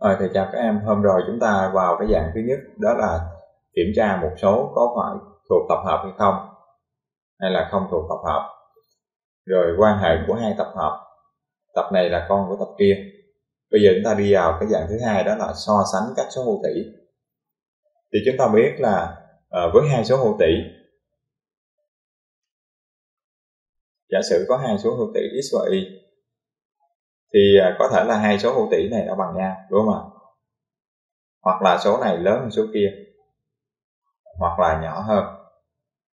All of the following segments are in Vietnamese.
Rồi thầy chào các em, hôm rồi chúng ta vào cái dạng thứ nhất đó là kiểm tra một số có phải thuộc tập hợp hay không hay là không thuộc tập hợp. Rồi quan hệ của hai tập hợp. Tập này là con của tập kia. Bây giờ chúng ta đi vào cái dạng thứ hai đó là so sánh các số hữu tỷ. Thì chúng ta biết là uh, với hai số hữu tỷ giả sử có hai số hữu tỷ x và y thì à, có thể là hai số hữu tỷ này nó bằng nhau, đúng không ạ? Hoặc là số này lớn hơn số kia, hoặc là nhỏ hơn.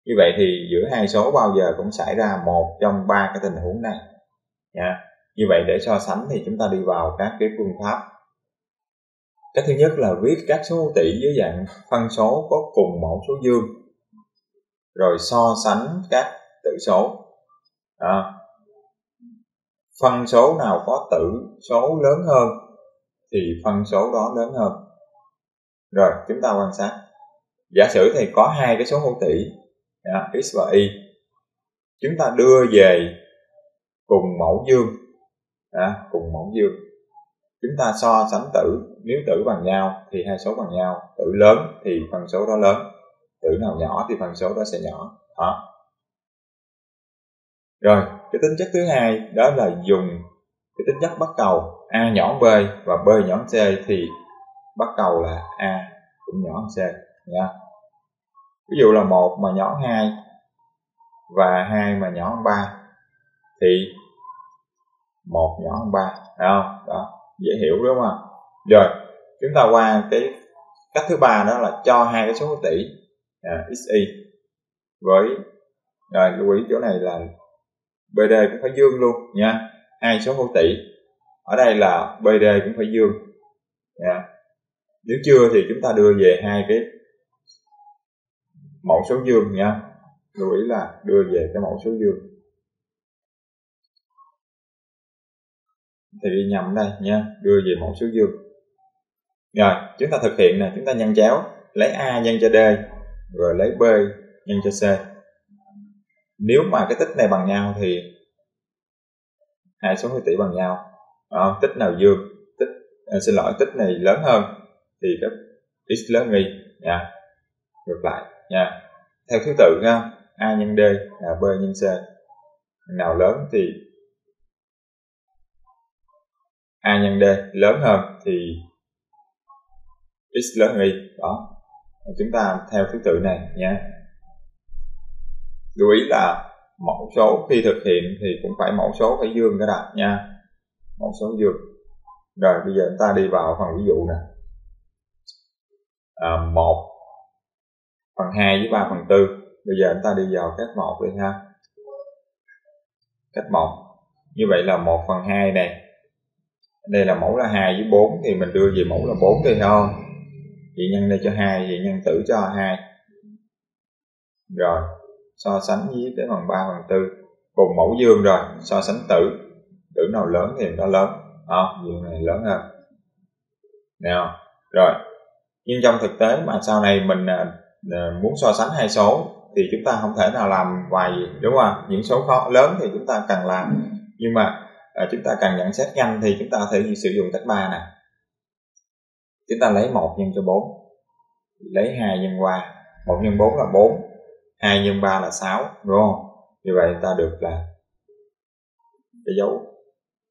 Như vậy thì giữa hai số bao giờ cũng xảy ra một trong ba cái tình huống này nha như vậy để so sánh thì chúng ta đi vào các cái phương pháp. Cái thứ nhất là viết các số hữu tỷ dưới dạng phân số có cùng mẫu số dương, rồi so sánh các tử số. Đó phân số nào có tử số lớn hơn thì phân số đó lớn hơn. Rồi chúng ta quan sát. Giả sử thì có hai cái số hữu tỷ x và y. Chúng ta đưa về cùng mẫu dương à, cùng mẫu dương. Chúng ta so sánh tử nếu tử bằng nhau thì hai số bằng nhau. Tử lớn thì phân số đó lớn tử nào nhỏ thì phân số đó sẽ nhỏ đó. Rồi cái tính chất thứ hai đó là dùng cái tính chất bắt cầu a nhỏ b và b nhỏ c thì bắt cầu là a cũng nhỏ hơn c nha. Ví dụ là một mà nhỏ hai và hai mà nhỏ hơn ba thì một nhỏ hơn ba phải không? Đó dễ hiểu đúng không rồi chúng ta qua cái cách thứ ba đó là cho hai cái số tỷ à, xy với rồi lưu ý chỗ này là BD cũng phải dương luôn, nha. Hai số hữu tỷ ở đây là BD cũng phải dương, nha. Nếu chưa thì chúng ta đưa về hai cái mẫu số dương, nha. Lưu ý là đưa về cái mẫu số dương. Thì đi nhầm đây, nha. Đưa về mẫu số dương. Rồi, chúng ta thực hiện nè. Chúng ta nhân chéo. Lấy a nhân cho d, rồi lấy b nhân cho c nếu mà cái tích này bằng nhau thì hai số hữu tỷ bằng nhau. À, tích nào dương tích à, xin lỗi tích này lớn hơn thì gấp x lớn y. Nha. Ngược lại nha. Theo thứ tự nha a nhân d là b nhân c. Nào lớn thì a nhân d lớn hơn thì x lớn y. Đó. Chúng ta theo thứ tự này nha lưu ý là mẫu số khi thực hiện thì cũng phải mẫu số phải dương cái đã nha. Mẫu số dương. Rồi bây giờ chúng ta đi vào phần ví dụ nè. À, 1 phần 2 với 3 phần 4 bây giờ chúng ta đi vào cách 1 đi ha. Cách 1 như vậy là 1 phần 2 này đây là mẫu là 2 với 4 thì mình đưa về mẫu là 4 đi không? Vậy nhân đây cho 2 vậy nhân tử cho 2 rồi so sánh với cái phần 3 phần 4 cùng mẫu dương rồi so sánh tử. Tử nào lớn thì nó lớn. À, dương này lớn hơn. Nào rồi. Nhưng trong thực tế mà sau này mình à, à, muốn so sánh hai số thì chúng ta không thể nào làm vài đúng không? Những số khó lớn thì chúng ta cần làm. Nhưng mà à, chúng ta cần nhận xét nhanh thì chúng ta có thể sử dụng cách ba nè. Chúng ta lấy một nhân cho 4 lấy hai nhân qua. Một nhân 4 là 4 2 nhân 3 là 6 đúng không? Như vậy ta được là cái dấu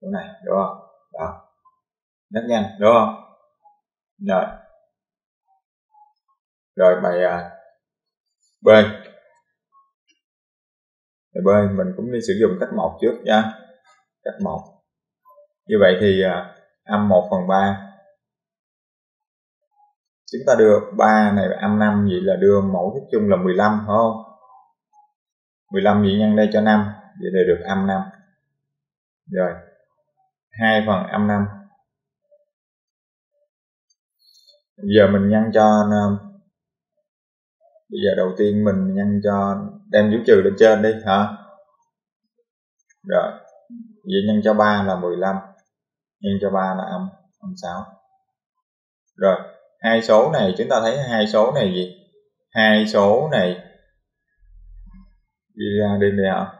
chỗ này đúng không? Đó. Rất nhanh đúng không? Rồi. Rồi bài à, b bài b mình cũng đi sử dụng cách một trước nha. Cách một. Như vậy thì à, âm 1 phần 3 chúng ta đưa 3 này âm 5 vậy là đưa mẫu thức chung là 15 phải không? 15 vậy nhân đây cho 5 vậy thì được âm 5 rồi 2 phần âm 5 giờ mình nhân cho, bây giờ đầu tiên mình nhân cho, đem dấu trừ lên trên đi, hả? Rồi, vậy nhân cho 3 là 15 nhân cho 3 là âm âm 6 rồi, hai số này, chúng ta thấy hai số này gì? Hai số này đi ra đi nào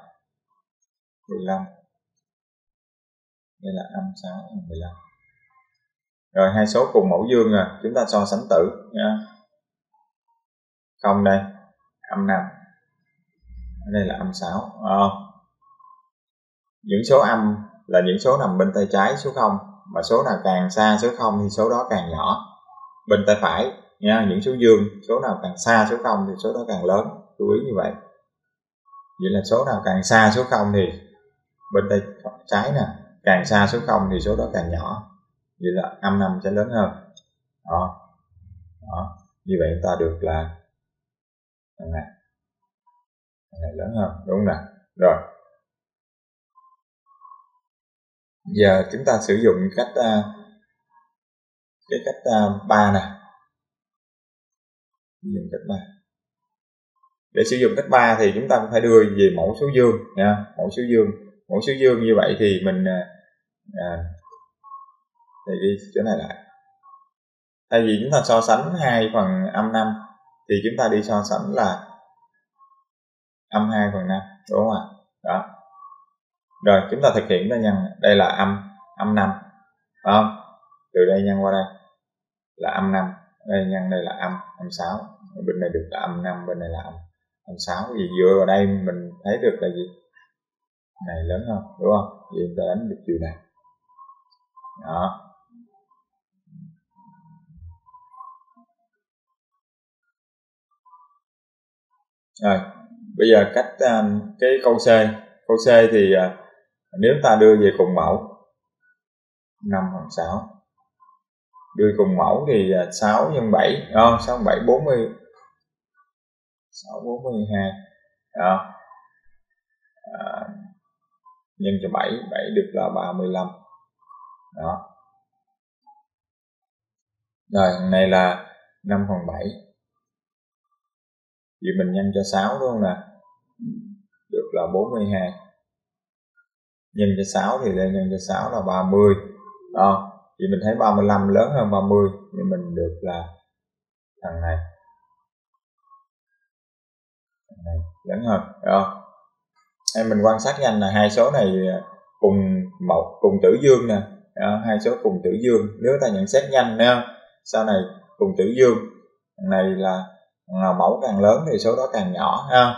15 đây là 56 15 rồi, hai số cùng mẫu dương rồi chúng ta so sánh tử nha. Không đây. Âm 5 ở đây là âm 6 à. Ờ. những số âm là những số nằm bên tay trái số 0 mà số nào càng xa số 0 thì số đó càng nhỏ. Bên tay phải nha, những số dương, số nào càng xa số 0 thì số đó càng lớn. Chú ý như vậy vậy là số nào càng xa số không thì bên tay trái nè, càng xa số không thì số đó càng nhỏ. Vậy là âm năm sẽ lớn hơn. Đó. Đó. Như vậy chúng ta được là thằng này. Thằng này lớn hơn, đúng nè. Rồi. Giờ chúng ta sử dụng cách à, cái cách à, ba nè. Nè dùng cách ba để sử dụng cách ba thì chúng ta cũng phải đưa về mẫu số dương nha. Mẫu số dương. Mẫu số dương như vậy thì mình à, à thì đi chỗ này lại. Thay vì chúng ta so sánh hai phần âm năm thì chúng ta đi so sánh là âm 2 phần 5 đúng không ạ? Đó. Rồi chúng ta thực hiện ta nhân đây là âm âm 5 không? Từ đây nhân qua đây là âm 5 đây nhân đây là âm âm 6 bên này được là âm 5 bên này là âm âm 6 thì dựa vào đây mình thấy được là gì? Này lớn hơn đúng không? Vậy chúng ta đánh được chiều này đó. Rồi bây giờ cách um, cái câu C. Câu C thì uh, nếu ta đưa về cùng mẫu 5 phần 6 đưa cùng mẫu thì à, uh, 6 nhân 7 không? 6 7 40 6 42 đó. À, nhân cho 7 7 được là 35 đó. Rồi này là 5 phần 7 vì mình nhân cho 6 đúng không nè được là 42 nhân cho 6 thì lên nhân cho 6 là 30 đó. Vì mình thấy 35 lớn hơn 30 thì mình được là thằng này này lớn hơn đó em mình quan sát nhanh là hai số này à, cùng một cùng tử dương nè đó, hai số cùng tử dương. Nếu ta nhận xét nhanh nha sau này cùng tử dương. Này là là mẫu càng lớn thì số đó càng nhỏ ha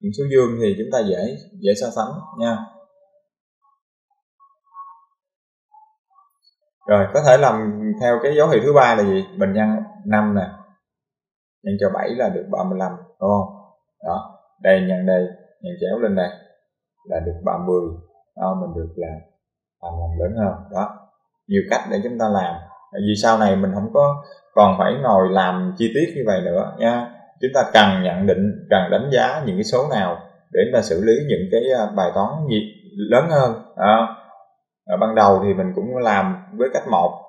những số dương thì chúng ta dễ dễ so sánh nha. Rồi có thể làm theo cái dấu hiệu thứ ba là gì? Bình nhân 5 nè. Nhân cho 7 là được 35 đúng không? Đó đây nhân đây nhân chéo lên đây là được 30 đó mình được là 35 lớn hơn đó. Nhiều cách để chúng ta làm. Vì sau này mình không có còn phải ngồi làm chi tiết như vậy nữa nha. Chúng ta cần nhận định cần đánh giá những cái số nào để chúng ta xử lý những cái à, bài toán lớn hơn à, ban đầu thì mình cũng làm với cách một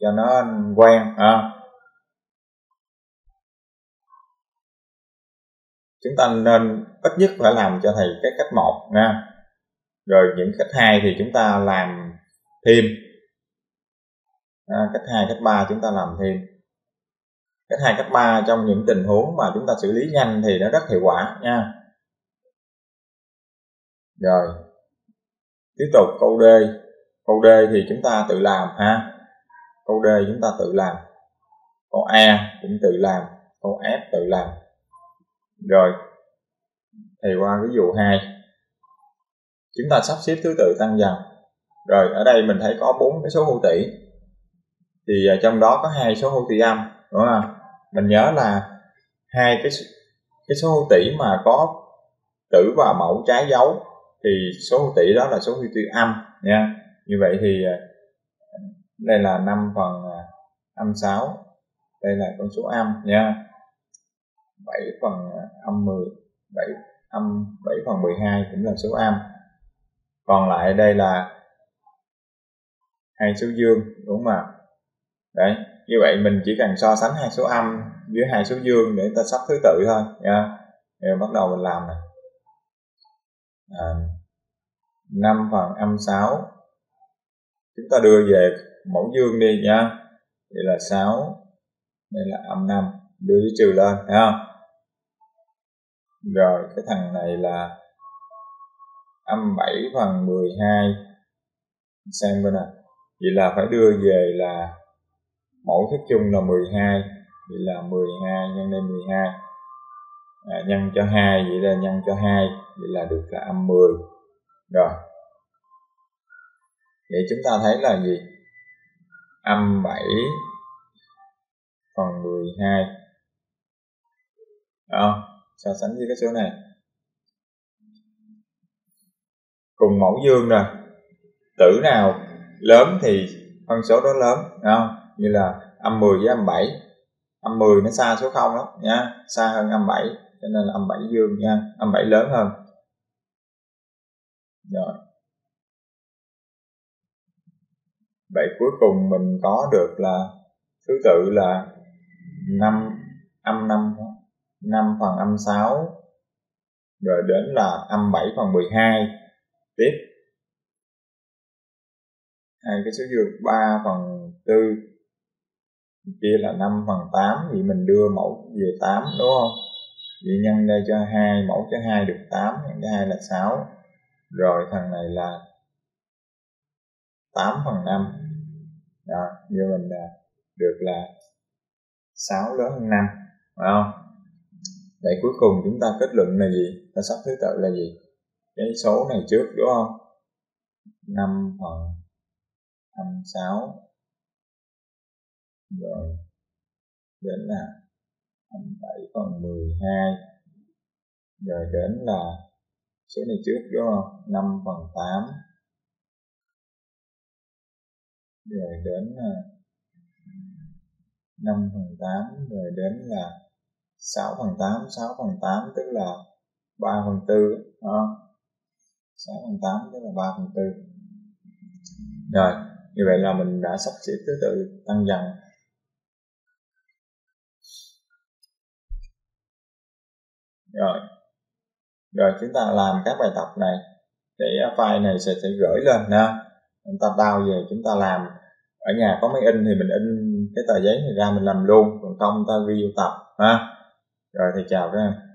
cho nó quen à. Chúng ta nên ít nhất phải làm cho thầy cái cách một nha. Rồi những cách hai thì chúng ta làm thêm. À, cách hai cách ba chúng ta làm thêm. Cách hai cách ba trong những tình huống mà chúng ta xử lý nhanh thì nó rất hiệu quả nha. Rồi tiếp tục câu D. Câu D thì chúng ta tự làm ha. Câu D chúng ta tự làm. Câu A cũng tự làm. Câu F tự làm. Rồi thì qua ví dụ 2 chúng ta sắp xếp thứ tự tăng dần. Rồi ở đây mình thấy có bốn cái số hữu tỷ. Thì à, trong đó có hai số hữu tỷ âm, đúng không? Mình nhớ là hai cái cái số hữu tỷ mà có tử và mẫu trái dấu, thì số hữu tỷ đó là số hữu tỷ âm, nha. Như vậy thì à, đây là 5 phần à, âm 6 đây là con số âm, nha. 7 phần âm 10 7 âm 7 phần 12 cũng là số âm. Còn lại đây là hai số dương đúng không ạ? Đấy như vậy mình chỉ cần so sánh hai số âm với hai số dương để ta sắp thứ tự thôi nha. Rồi bắt đầu mình làm này. À, 5 phần âm 6 chúng ta đưa về mẫu dương đi nha. Đây là 6 đây là âm 5 đưa cái trừ lên thấy không? Rồi cái thằng này là âm 7 phần 12 xem bên này vậy là phải đưa về là mẫu thức chung là 12 vậy là 12 nhân lên 12 à, nhân cho 2 vậy là nhân cho 2 vậy là được là âm 10 rồi. Vậy chúng ta thấy là gì? Âm 7 phần 12 đó so sánh với cái số này. Cùng mẫu dương rồi tử nào lớn thì phân số đó lớn không? Như là âm 10 với âm 7 âm 10 nó xa số 0 lắm nha, xa hơn âm 7 cho nên là âm 7 dương nha, âm 7 lớn hơn. Rồi. Vậy cuối cùng mình có được là thứ tự là 5 âm 5 5 phần âm 6 rồi đến là âm 7 phần 12 tiếp. Hai cái số dương 3 phần 4 kia là 5 phần 8 thì mình đưa mẫu về 8 đúng không? Vậy nhân đây cho 2 mẫu cho 2 được 8 nhân cho 2 là 6 rồi thằng này là 8 phần 5 đó, như mình à, được là 6 lớn hơn 5 phải không? Vậy cuối cùng chúng ta kết luận là gì? Ta sắp thứ tự là gì? Cái số này trước, đúng không? 5 phần 26 rồi, đến là 27 phần 12 rồi đến là số này trước, đúng không? 5 phần 8 rồi đến là 5 phần 8 rồi đến là 6 phần 8 6 phần 8 tức là 3 phần 4 đó. 6 phần 8 tức là 3 phần 4 rồi, như vậy là mình đã sắp xếp thứ tự tăng dần. Rồi. Rồi, chúng ta làm các bài tập này. Để file này sẽ sẽ gửi lên nè chúng ta đào về, chúng ta làm. Ở nhà có máy in thì mình in cái tờ giấy này ra mình làm luôn. Còn không, ta ghi vô tập, ha? Rồi thì chào các em.